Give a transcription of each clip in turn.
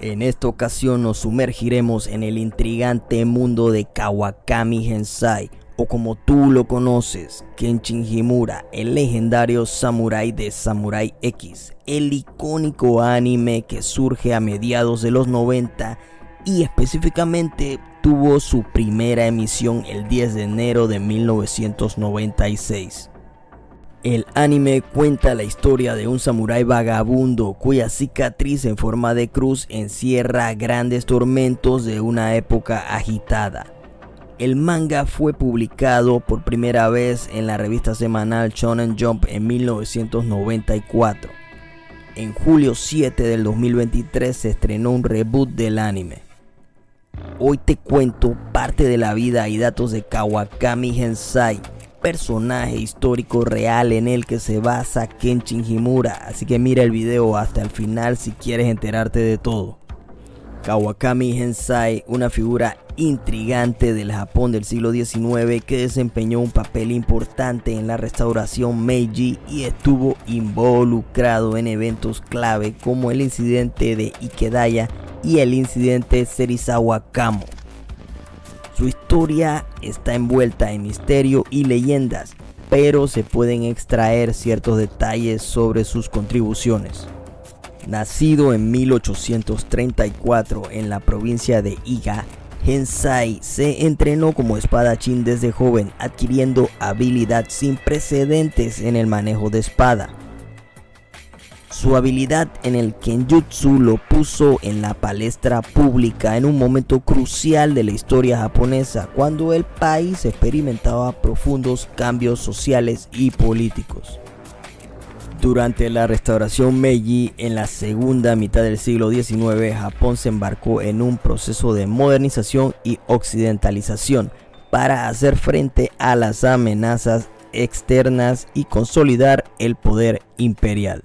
En esta ocasión nos sumergiremos en el intrigante mundo de Kawakami Hensai, o como tú lo conoces, Kenshin Himura, el legendario samurai de Samurai X, el icónico anime que surge a mediados de los 90 y específicamente tuvo su primera emisión el 10 de enero de 1996. El anime cuenta la historia de un samurái vagabundo cuya cicatriz en forma de cruz encierra grandes tormentos de una época agitada. El manga fue publicado por primera vez en la revista semanal Shonen Jump en 1994. En julio 7 del 2023 se estrenó un reboot del anime. Hoy te cuento parte de la vida y datos de Kawakami Hensai, personaje histórico real en el que se basa Kenshin Himura, así que mira el video hasta el final si quieres enterarte de todo. Kawakami Hensai, una figura intrigante del Japón del siglo XIX que desempeñó un papel importante en la restauración Meiji y estuvo involucrado en eventos clave como el incidente de Ikedaya y el incidente Serizawa Kamo. Su historia está envuelta en misterio y leyendas, pero se pueden extraer ciertos detalles sobre sus contribuciones. Nacido en 1834 en la provincia de Iga, Hensai se entrenó como espadachín desde joven, adquiriendo habilidad sin precedentes en el manejo de espada. Su habilidad en el kenjutsu lo puso en la palestra pública en un momento crucial de la historia japonesa, cuando el país experimentaba profundos cambios sociales y políticos. Durante la restauración Meiji en la segunda mitad del siglo XIX, Japón se embarcó en un proceso de modernización y occidentalización para hacer frente a las amenazas externas y consolidar el poder imperial.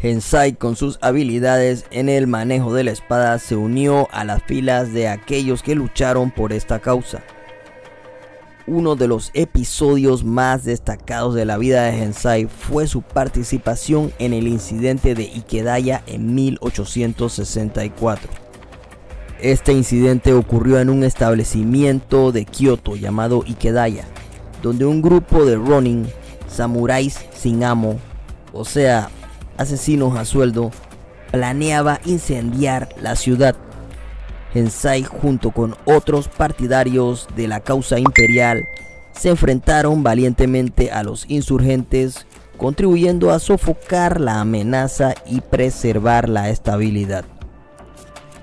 Hensai con sus habilidades en el manejo de la espada se unió a las filas de aquellos que lucharon por esta causa. Uno de los episodios más destacados de la vida de Hensai fue su participación en el incidente de Ikedaya en 1864. Este incidente ocurrió en un establecimiento de Kioto llamado Ikedaya, donde un grupo de Ronin, samuráis sin amo, o sea, asesinos a sueldo, planeaba incendiar la ciudad. Hensai junto con otros partidarios de la causa imperial se enfrentaron valientemente a los insurgentes, contribuyendo a sofocar la amenaza y preservar la estabilidad.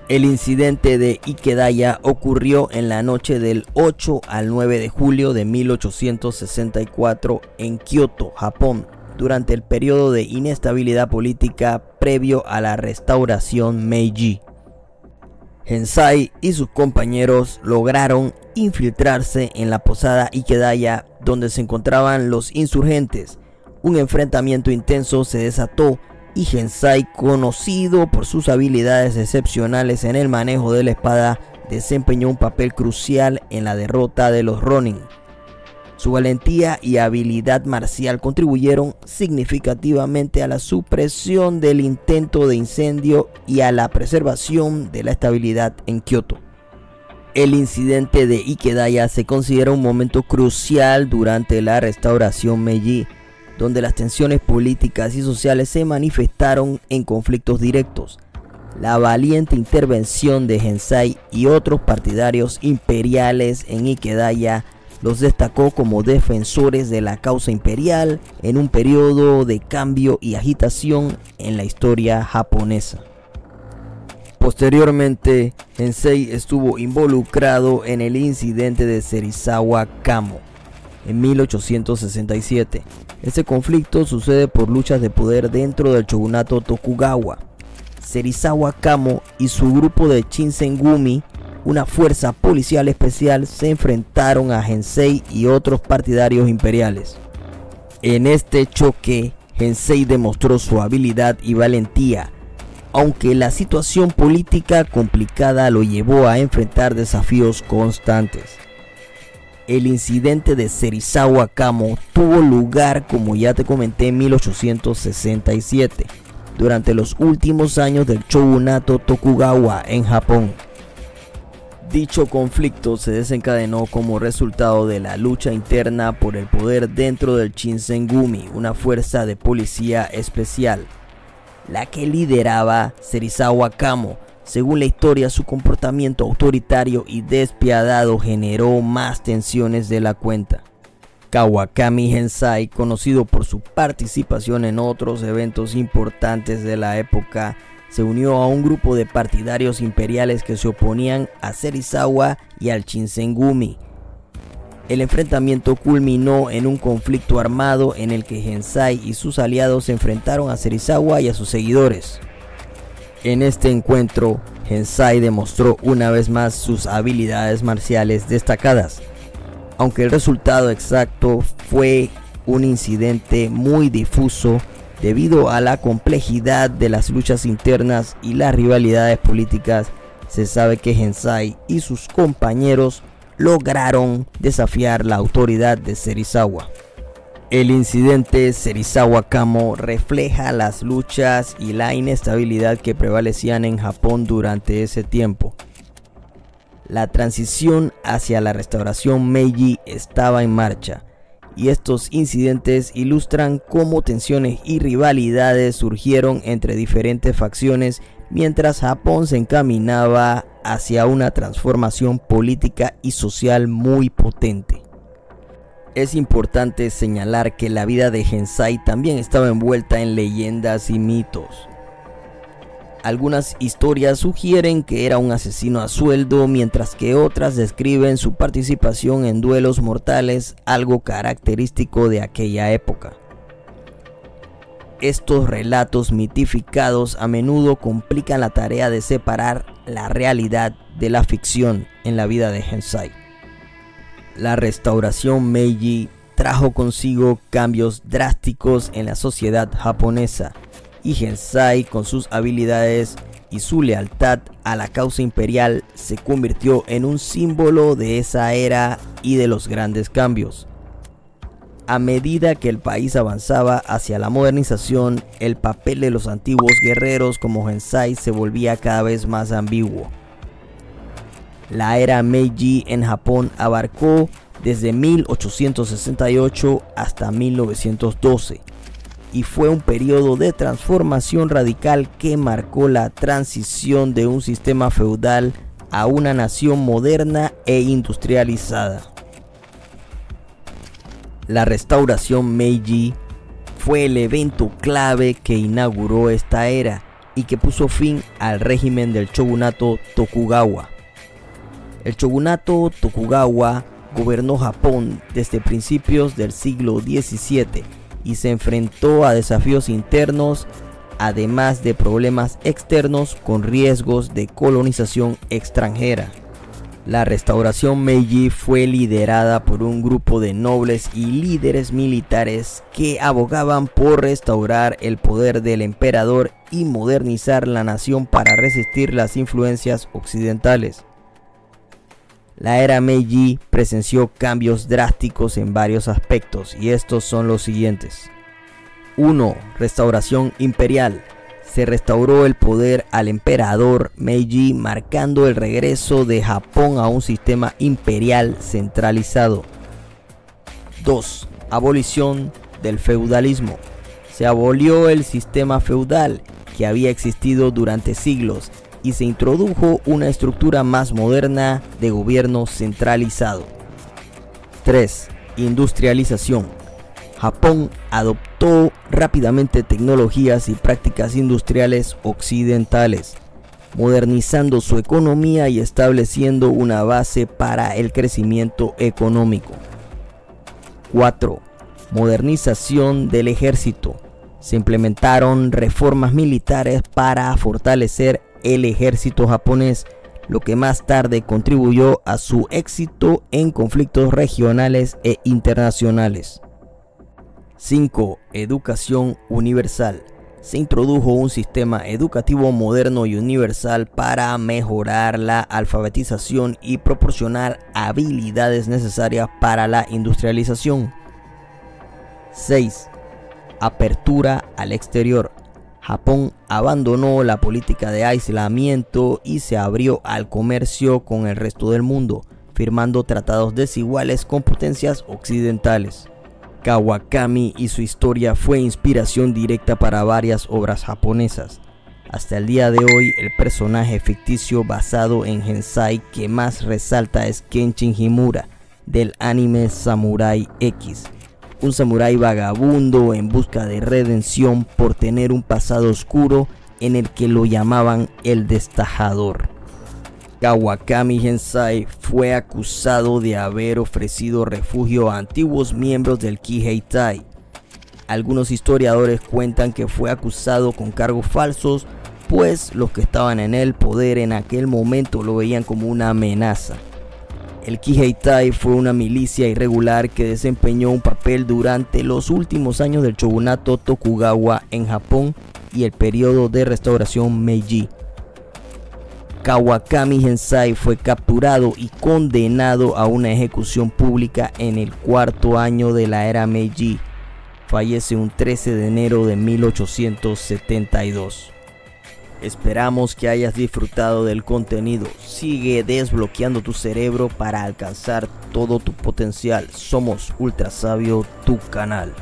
El incidente de Ikedaya ocurrió en la noche del 8 al 9 de julio de 1864 en Kioto, Japón, durante el periodo de inestabilidad política previo a la restauración Meiji. Hensai y sus compañeros lograron infiltrarse en la posada Ikedaya donde se encontraban los insurgentes. Un enfrentamiento intenso se desató y Hensai, conocido por sus habilidades excepcionales en el manejo de la espada, desempeñó un papel crucial en la derrota de los Ronin. Su valentía y habilidad marcial contribuyeron significativamente a la supresión del intento de incendio y a la preservación de la estabilidad en Kioto. El incidente de Ikedaya se considera un momento crucial durante la restauración Meiji, donde las tensiones políticas y sociales se manifestaron en conflictos directos. La valiente intervención de Hensai y otros partidarios imperiales en Ikedaya los destacó como defensores de la causa imperial en un periodo de cambio y agitación en la historia japonesa. Posteriormente, Hensei estuvo involucrado en el incidente de Serizawa Kamo en 1867. Este conflicto sucede por luchas de poder dentro del shogunato Tokugawa. Serizawa Kamo y su grupo de Shinsengumi una fuerza policial especial se enfrentaron a Hensei y otros partidarios imperiales. En este choque, Hensei demostró su habilidad y valentía, aunque la situación política complicada lo llevó a enfrentar desafíos constantes. El incidente de Serizawa Kamo tuvo lugar, como ya te comenté, en 1867 durante los últimos años del shogunato Tokugawa en Japón. Dicho conflicto se desencadenó como resultado de la lucha interna por el poder dentro del Shinsengumi, una fuerza de policía especial, la que lideraba Serizawa Kamo. Según la historia, su comportamiento autoritario y despiadado generó más tensiones de la cuenta. Kawakami Hensai, conocido por su participación en otros eventos importantes de la época, se unió a un grupo de partidarios imperiales que se oponían a Serizawa y al Shinsengumi. El enfrentamiento culminó en un conflicto armado en el que Hensai y sus aliados se enfrentaron a Serizawa y a sus seguidores. En este encuentro, Hensai demostró una vez más sus habilidades marciales destacadas aunque el resultado exacto fue un incidente muy difuso debido a la complejidad de las luchas internas y las rivalidades políticas, se sabe que Hensai y sus compañeros lograron desafiar la autoridad de Serizawa. El incidente Serizawa Kamo refleja las luchas y la inestabilidad que prevalecían en Japón durante ese tiempo. La transición hacia la restauración Meiji estaba en marcha y estos incidentes ilustran cómo tensiones y rivalidades surgieron entre diferentes facciones mientras Japón se encaminaba hacia una transformación política y social muy potente. Es importante señalar que la vida de Hensai también estaba envuelta en leyendas y mitos. Algunas historias sugieren que era un asesino a sueldo, mientras que otras describen su participación en duelos mortales, algo característico de aquella época. Estos relatos mitificados a menudo complican la tarea de separar la realidad de la ficción en la vida de Hensai. La restauración Meiji trajo consigo cambios drásticos en la sociedad japonesa y Gensai con sus habilidades y su lealtad a la causa imperial se convirtió en un símbolo de esa era y de los grandes cambios. A medida que el país avanzaba hacia la modernización, el papel de los antiguos guerreros como Gensai se volvía cada vez más ambiguo. La era Meiji en Japón abarcó desde 1868 hasta 1912 y fue un periodo de transformación radical que marcó la transición de un sistema feudal a una nación moderna e industrializada. La restauración Meiji fue el evento clave que inauguró esta era y que puso fin al régimen del shogunato Tokugawa. El shogunato Tokugawa gobernó Japón desde principios del siglo XVII y se enfrentó a desafíos internos, además de problemas externos con riesgos de colonización extranjera. La restauración Meiji fue liderada por un grupo de nobles y líderes militares que abogaban por restaurar el poder del emperador y modernizar la nación para resistir las influencias occidentales. La era Meiji presenció cambios drásticos en varios aspectos y estos son los siguientes. 1. Restauración imperial. Se restauró el poder al emperador Meiji marcando el regreso de Japón a un sistema imperial centralizado. 2. Abolición del feudalismo. Se abolió el sistema feudal que había existido durante siglos y se introdujo una estructura más moderna de gobierno centralizado. 3. Industrialización. Japón adoptó rápidamente tecnologías y prácticas industriales occidentales, modernizando su economía y estableciendo una base para el crecimiento económico. 4. Modernización del ejército. Se implementaron reformas militares para fortalecer el ejército japonés, lo que más tarde contribuyó a su éxito en conflictos regionales e internacionales. 5. Educación universal. Se introdujo un sistema educativo moderno y universal para mejorar la alfabetización y proporcionar habilidades necesarias para la industrialización. 6. Apertura al exterior Japón abandonó la política de aislamiento y se abrió al comercio con el resto del mundo, firmando tratados desiguales con potencias occidentales. Kawakami y su historia fue inspiración directa para varias obras japonesas. Hasta el día de hoy, el personaje ficticio basado en Hensai que más resalta es Kenshin Himura, del anime Samurai X, un samurái vagabundo en busca de redención por tener un pasado oscuro en el que lo llamaban el destajador. Kawakami Hensai fue acusado de haber ofrecido refugio a antiguos miembros del Kiheitai. Algunos historiadores cuentan que fue acusado con cargos falsos, pues los que estaban en el poder en aquel momento lo veían como una amenaza. El Kiheitai fue una milicia irregular que desempeñó un papel durante los últimos años del shogunato Tokugawa en Japón y el periodo de restauración Meiji. Kawakami Hensai fue capturado y condenado a una ejecución pública en el cuarto año de la era Meiji. Fallece un 13 de enero de 1872. Esperamos que hayas disfrutado del contenido. Sigue desbloqueando tu cerebro para alcanzar todo tu potencial. Somos Ultra Sabio, tu canal.